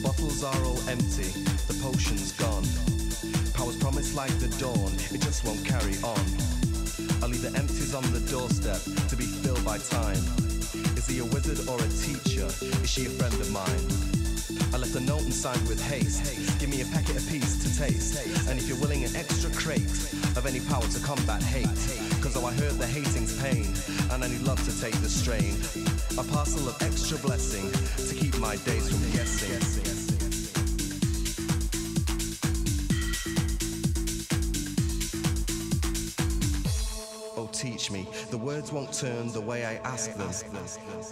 The bottles are all empty, the potion's gone. Powers promised like the dawn, it just won't carry on. I leave the empties on the doorstep to be filled by time. Is he a wizard or a teacher? Is she a friend of mine? I left a note and signed with haste. Give me a packet apiece to taste. And if you're willing, an extra crate of any power to combat hate. Cause though I heard the hating's pain, and I need love to take the strain. A parcel of extra blessing to keep my days from guessing. Teach me. The words won't turn the way I ask them.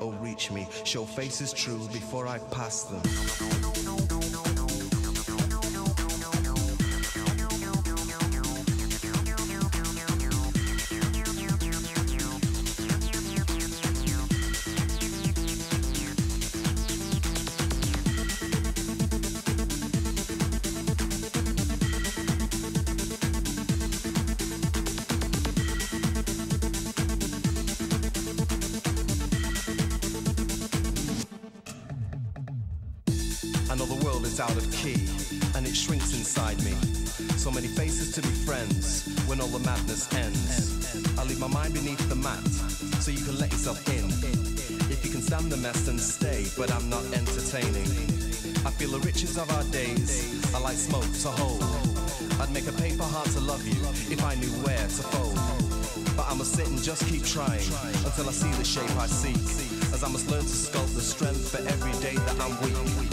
Oh, reach me. Show faces true before I pass them. I know the world is out of key and it shrinks inside me. So many faces to be friends when all the madness ends. I leave my mind beneath the mat so you can let yourself in. If you can stand the mess, then stay, but I'm not entertaining. I feel the riches of our days are like smoke to hold. I'd make a paper heart to love you if I knew where to fold. But I must sit and just keep trying until I see the shape I seek. As I must learn to sculpt the strength for every day that I'm weak.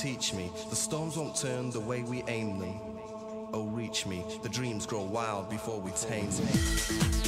Teach me, the storms won't turn the way we aim them. Oh, reach me, the dreams grow wild before we tame them.